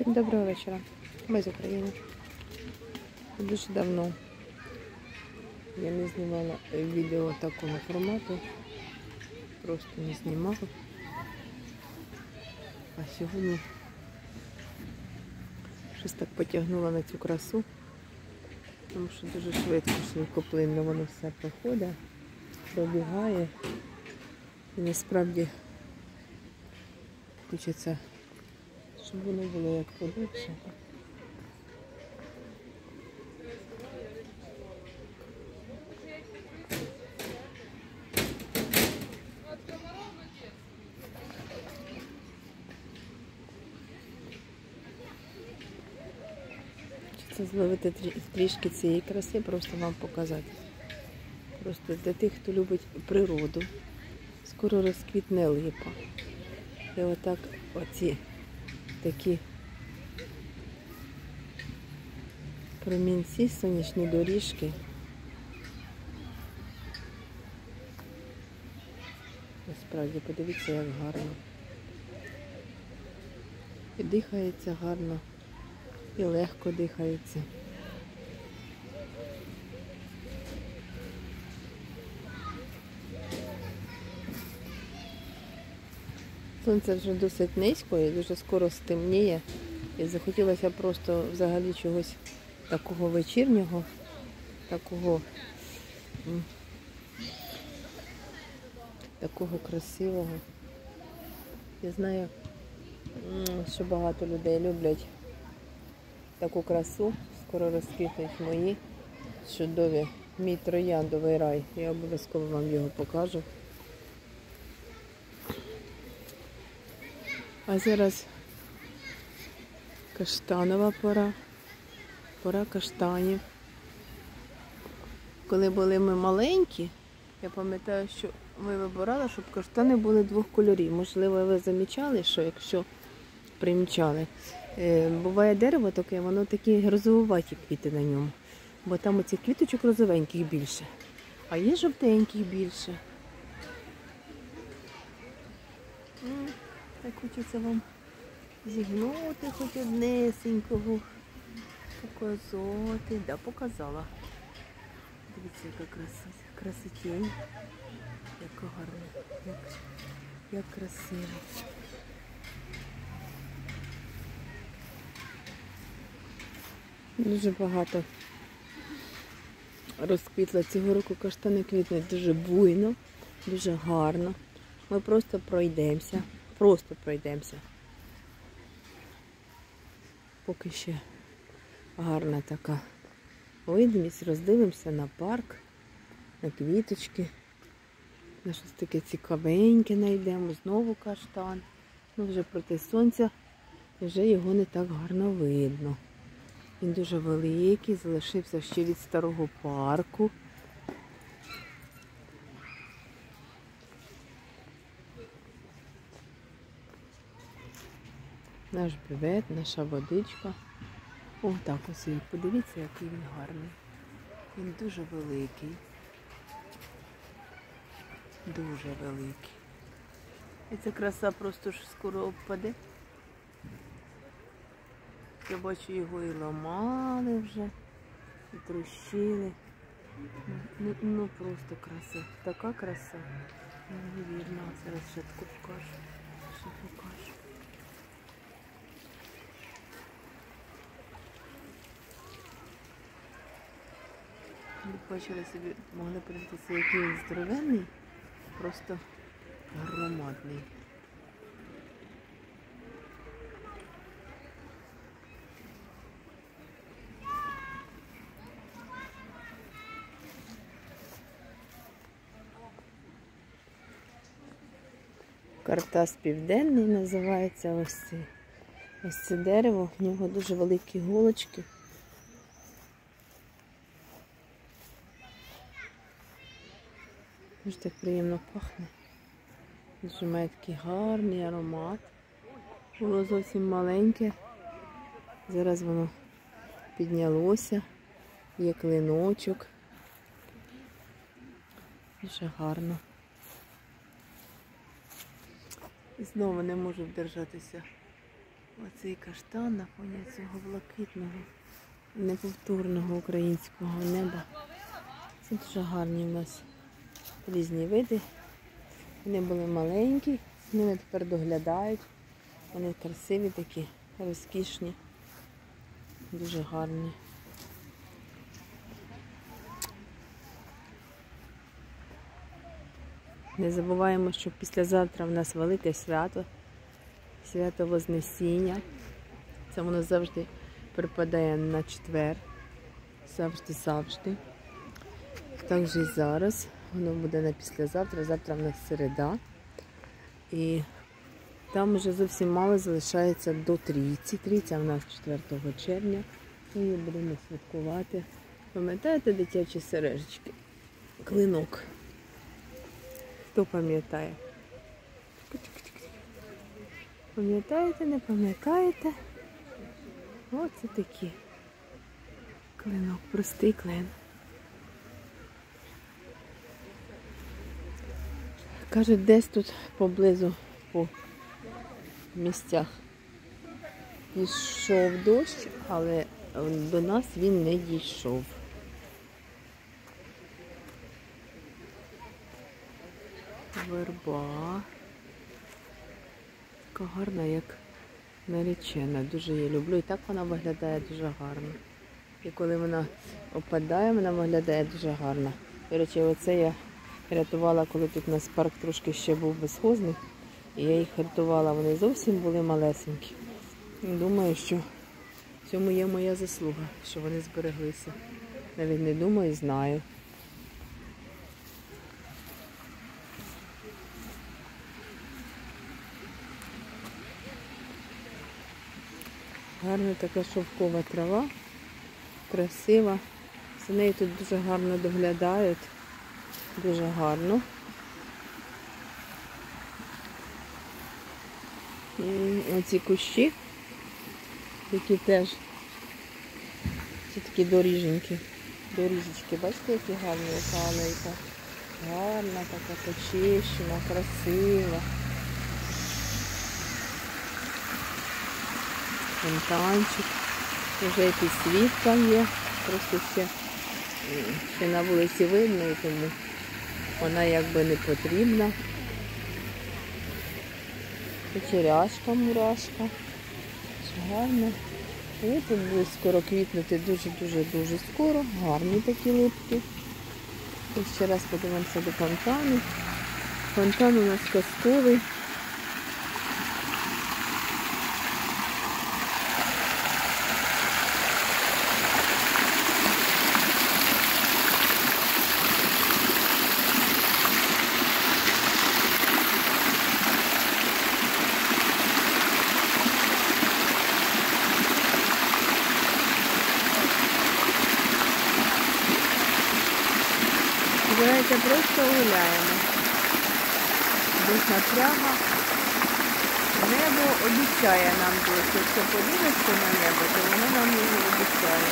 Всім доброго вечора. Ми з України. Дуже давно я не знімала відео такого формату. Просто не знімала. А сьогодні щось так потягнула на цю красу, тому що дуже швидко, швидкоплинно воно все проходить, пробігає. І насправді хочеться щоб воно було як подобше. Це зловити трішки цієї краси, просто вам показати. Просто для тих, хто любить природу. Скоро розквітне липа. І отак оці такі промінці, сонячні доріжки. Насправді, подивіться, як гарно. І дихається гарно, і легко дихається. Сонце вже досить низько і дуже скоро стемніє. І захотілося просто взагалі чогось такого вечірнього, такого, такого красивого. Я знаю, що багато людей люблять таку красу. Скоро розквітнуть мої чудові, мій трояндовий рай. Я обов'язково вам його покажу. А зараз каштанова пора. Пора каштанів. Коли були ми маленькі, я пам'ятаю, що ми вибирали, щоб каштани були двох кольорів. Можливо, ви замічали, що якщо примічали, е, буває дерево таке, воно такі розовуваті квіти на ньому. Бо там оцих квіточок розовеньких більше, а є жовтеньких більше. Так хочеться вам зігнути хоч однесенького, показати. Да, показала. Дивіться, яка краса, красотень. Яка гарна, як, як красиво. Дуже багато розквітла цього року каштани квітнуть дуже буйно, дуже гарно. Ми просто пройдемося. Просто пройдемося. Поки ще гарна така видимість, роздивимося на парк, на квіточки. На щось таке цікавеньке знайдемо, знову каштан. Ну, вже проти сонця вже його не так гарно видно. Він дуже великий, залишився ще від старого парку. Наш бювет, наша водичка. О, так ось подивіться, який він гарний. Він дуже великий. Дуже великий. І ця краса просто ж скоро обпаде. Я бачу, його і ламали вже, і трощили. Ну, ну просто краса. Така краса. Неймовірна. Зараз ще таку покажу. Бачили собі, могли подивитися, який він здоровенний, просто громадний. Картас південний називається ось цей. Ось це дерево, в нього дуже великі голочки. Дуже так приємно пахне. Дуже має такий гарний аромат. Було зовсім маленьке. Зараз воно піднялося. Є клиночок. Дуже гарно. І знову не можу вдержатися Оцей каштан на фоні цього блакитного, неповторного українського неба. Це дуже гарні в нас різні види. Вони були маленькі, ними тепер доглядають. Вони красиві такі, розкішні, дуже гарні. Не забуваємо, що післязавтра в нас велике свято, свято Вознесіння. Це воно завжди припадає на четвер. Завжди, завжди. Так же і зараз. Воно буде на післязавтра, завтра в нас середа. І там вже зовсім мало залишається до трійці. Трійця в нас 4 червня. Ми будемо святкувати. Пам'ятаєте дитячі сережечки? Клинок. Хто пам'ятає? Пам'ятаєте, не пам'ятаєте? Оце такі. Клинок, простий клин. Кажуть, десь тут поблизу по місцях пішов дощ, але до нас він не дійшов. Верба. Така гарна, як наречена. Дуже її люблю. І так вона виглядає дуже гарно. І коли вона опадає, вона виглядає дуже гарно. До речі, оце я рятувала, коли тут у нас парк трошки ще був безхозний. І я їх рятувала, вони зовсім були малесенькі. Думаю, що в цьому є моя заслуга, що вони збереглися. Навіть не думаю, знаю. Гарна така шовкова трава, красива. За нею тут дуже гарно доглядають, дуже гарно. Оці кущі, які теж ці такі доріженькі, доріжечки, бачите, які гарні яка. Гарна, така почищена, красива. фонтанчик. Вже якийсь світ там є. Просто ще, ще на вулиці видно і тому вона якби не потрібна. Кочеряшка, мурашка. Гарно. Липи будуть скоро квітнути дуже-дуже-дуже скоро. Гарні такі липки. І ще раз подивимося до фонтану. Фонтан у нас казковий. Давайте просто гуляємо. Напряга. Небо обіцяє нам дуже, Якщо подивишся на небо, то воно нам його обіцяє.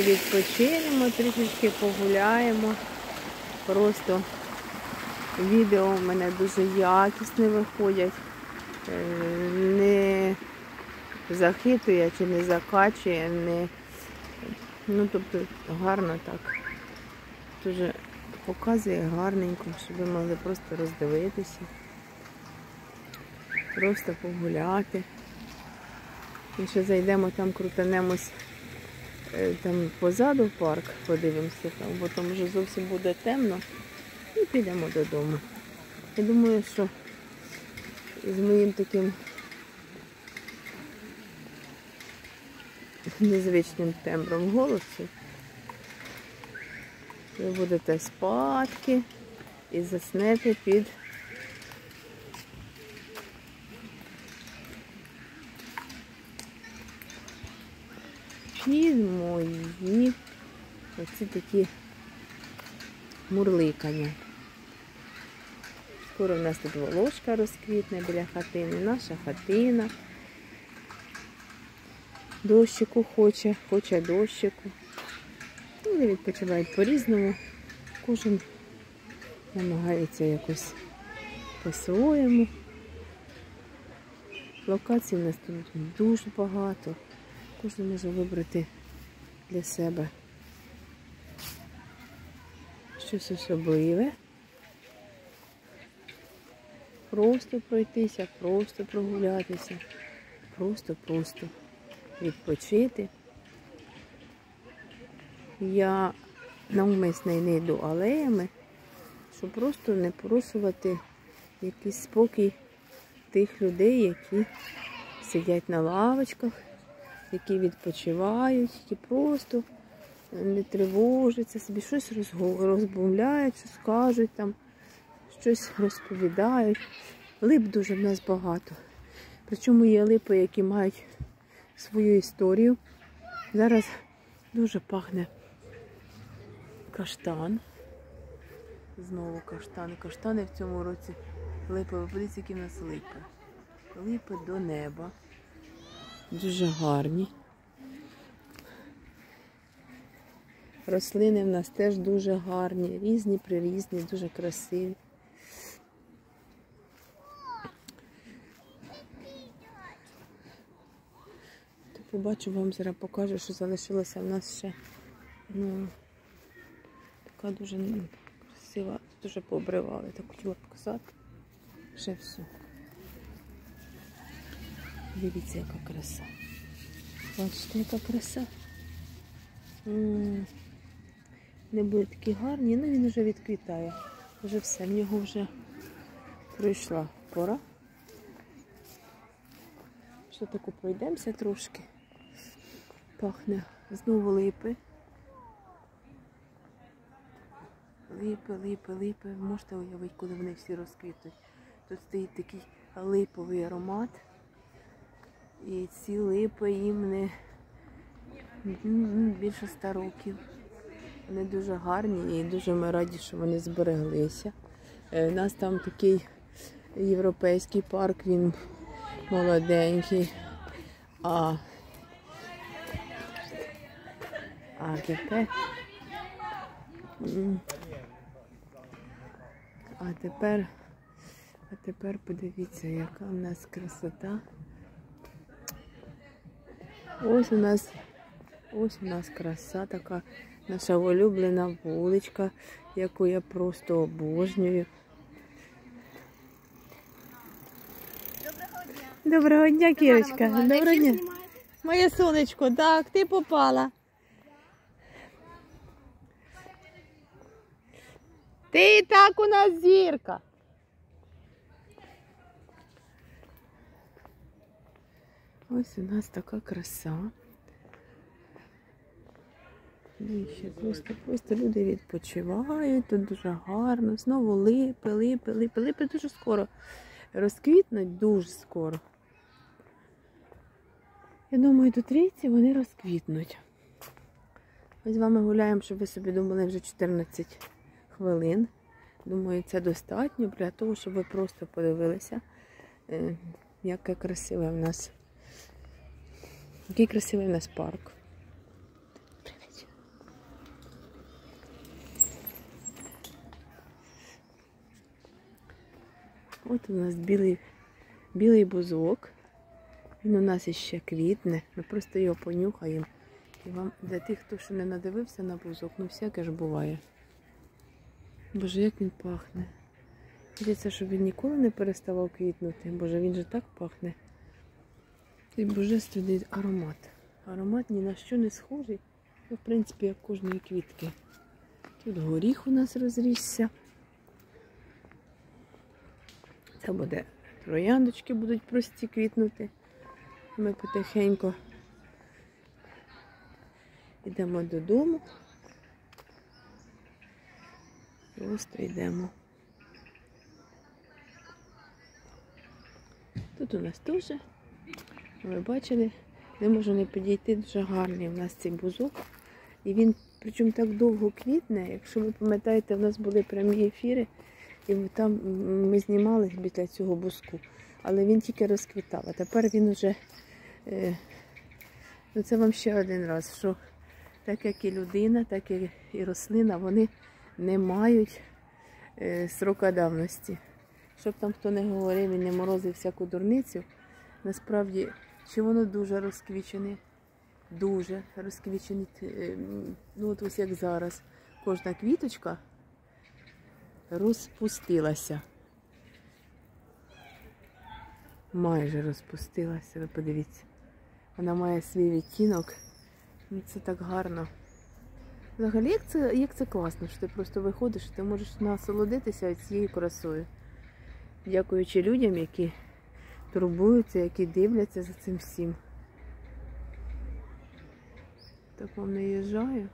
Трішки відпочинемо, трішечки погуляємо. Просто відео в мене дуже якісне виходять. Е, Не захитує чи не закачує, не... ну тобто гарно так. Дуже показує гарненько, щоб ви могли просто роздивитися, просто погуляти. І ще зайдемо там, крутанемось там позаду парк, подивимося там, бо там вже зовсім буде темно. І підемо додому. Я думаю, що з моїм таким незвичним тембром голосу ви будете спадки і заснете під нічні мої оці такі мурликання. Скоро в нас тут волошка розквітне біля хатини, наша хатина. Дощику хоче, хоче дощику. Ну, Вони відпочивають по-різному. Кожен намагається якось по-своєму. Локацій у нас тут дуже багато. Кожен може вибрати для себе щось особливе. Просто пройтися, просто прогулятися, просто-просто відпочити. Я навмисно не йду алеями, щоб просто не порушувати якийсь спокій тих людей, які сидять на лавочках, які відпочивають, які просто не тривожаться, собі щось розмовляють, щось кажуть там, щось розповідають. Лип дуже в нас багато. Причому є липи, які мають свою історію. Зараз дуже пахне каштан. Знову каштани. Каштани в цьому році липи. Ви подивіться, які в нас липи. Липи до неба. Дуже гарні. Рослини в нас теж дуже гарні, різні, прирізні, дуже красиві. То побачу вам зараз покажу, що залишилося в нас ще ну, така дуже красива, дуже пообривали, так хотіла показати. Ще все. Дивіться, яка краса. Бачите, яка краса. Не буде такі гарні, ну він вже відквітає. Вже все, в нього вже прийшла пора. Що таку пройдемося трошки. Пахне знову липи. Липи, липи, липи. Можете уявити, коли вони всі розквітуть. Тут стоїть такий липовий аромат. І ці липи їм більше ста років. Вони дуже гарні і дуже ми раді, що вони збереглися. Е, У нас там такий європейський парк, він молоденький. А, а тепер. А тепер, а тепер подивіться, яка в нас красота. Ось у нас, ось у нас краса така, наша улюблена вуличка, яку я просто обожнюю. Доброго дня, Кірочка. Доброго дня. Моє сонечко, так, ти попала. Ти і так у нас зірка. Ось у нас така краса. Дивіться, просто, просто люди відпочивають, тут дуже гарно. Знову липи, липи, липи. Липи дуже скоро розквітнуть, дуже скоро. Я думаю, до трійці вони розквітнуть. Ми з вами гуляємо, щоб ви собі думали вже 14 хвилин. Думаю, це достатньо для того, щоб ви просто подивилися, е, яке красиве в нас. Який красивий в нас парк. Привіт. От у нас білий, білий бузок. Він у нас іще квітне. Ми просто його понюхаємо. І вам для тих, хто ще не надивився на бузок, ну всяке ж буває. Боже, як він пахне. Хочеться, щоб він ніколи не переставав квітнути. Боже, він же так пахне. І божественний аромат. Аромат ні на що не схожий. Ну, в принципі, як кожної квітки. Тут горіх у нас розрісся. Це буде трояндочки будуть прості квітнути. Ми потихеньку йдемо додому. Просто йдемо. Тут у нас теж, ви бачили, Не можу не підійти, дуже гарний у нас цей бузок. І він причому так довго квітне. Якщо ви пам'ятаєте, в нас були прямі ефіри, і там ми знімали біля цього бузку. Але він тільки розквітав. А тепер він вже. Е, ну це вам ще один раз, що так як і людина, так і, рослина, вони не мають е, срока давності. Щоб там хто не говорив і не морозив всяку дурницю, насправді, чи воно дуже розквічене, дуже розквічене, е, ну от ось як зараз. Кожна квіточка розпустилася. Майже розпустилася, ви подивіться. Вона має свій відтінок. Ну, Це так гарно. Взагалі, як це, як це класно, що ти просто виходиш, ти можеш насолодитися цією красою. Дякуючи людям, які турбуються, які дивляться за цим всім. Так вам наїжджаю,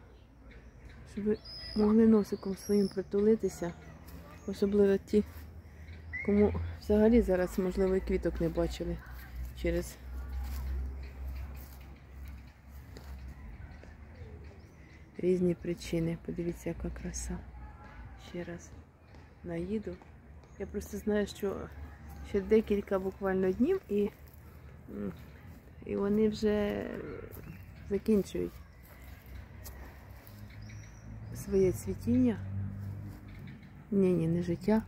щоб ви могли носиком своїм притулитися. Особливо ті, кому взагалі зараз, можливо, і квіток не бачили через різні причини. Подивіться, яка краса. Ще раз наїду. Я просто знаю, що ще декілька буквально днів і, і вони вже закінчують своє цвітіння. Ні, ні, не життя.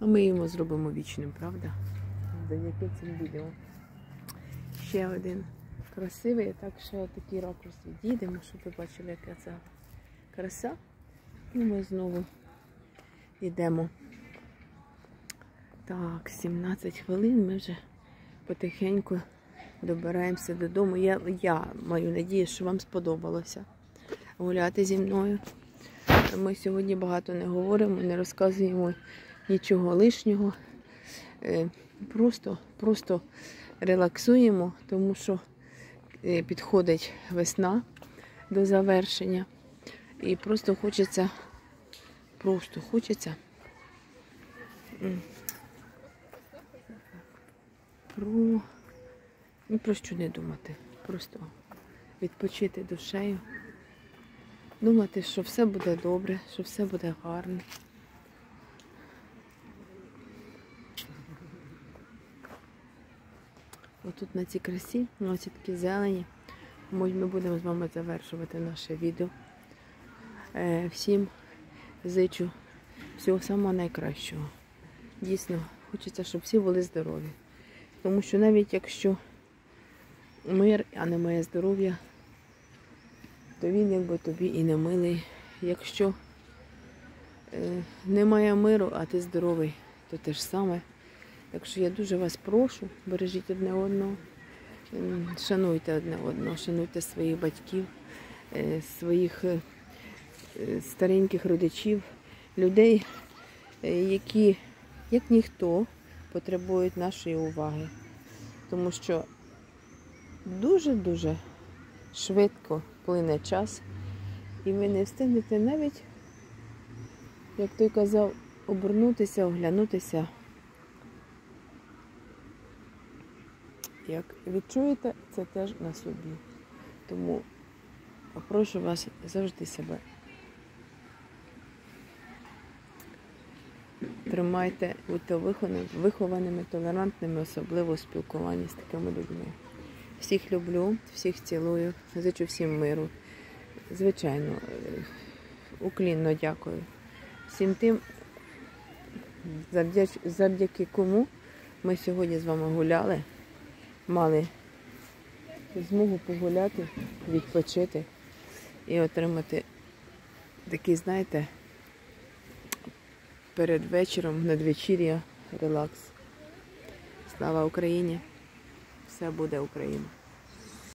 А ми йому зробимо вічним, правда? Завдяки цим відео. Ще один красивий, так ще такий ракурс відійдемо, щоб ви бачили, яка це краса. І ми знову йдемо. Так, 17 хвилин ми вже потихеньку добираємося додому. Я, я маю надію, що вам сподобалося гуляти зі мною. Ми сьогодні багато не говоримо, не розказуємо нічого лишнього. Е, Просто, просто релаксуємо, тому що е, підходить весна до завершення. І просто хочеться, просто хочеться про, ну, про що не думати. Просто відпочити душею. Думати, що все буде добре, що все буде гарно. Отут на цій красі, на цій такій зелені. Ми будемо з вами завершувати наше відео. Е, Всім зичу всього самого найкращого. Дійсно, хочеться, щоб всі були здорові. Тому що навіть якщо мир, а не моє здоров'я, то він якби тобі і не милий. Якщо е, немає миру, а ти здоровий, то те ж саме. Так що я дуже вас прошу, бережіть одне одного, шануйте одне одного, шануйте своїх батьків, е, своїх е, стареньких родичів, людей, е, які, як ніхто, потребують нашої уваги. Тому що дуже-дуже швидко плине час, і ви не встигнете навіть, як той казав, обернутися, оглянутися. Як відчуєте, це теж на собі. Тому прошу вас завжди себе. Тримайте, будьте вихованими, толерантними, особливо у спілкуванні з такими людьми. Всіх люблю, всіх цілую, зичу всім миру. Звичайно, уклінно дякую. Всім тим, завдяки кому ми сьогодні з вами гуляли, мали змогу погуляти, відпочити і отримати такий, знаєте, перед вечором надвечір'я релакс. Слава Україні! Все буде Україна!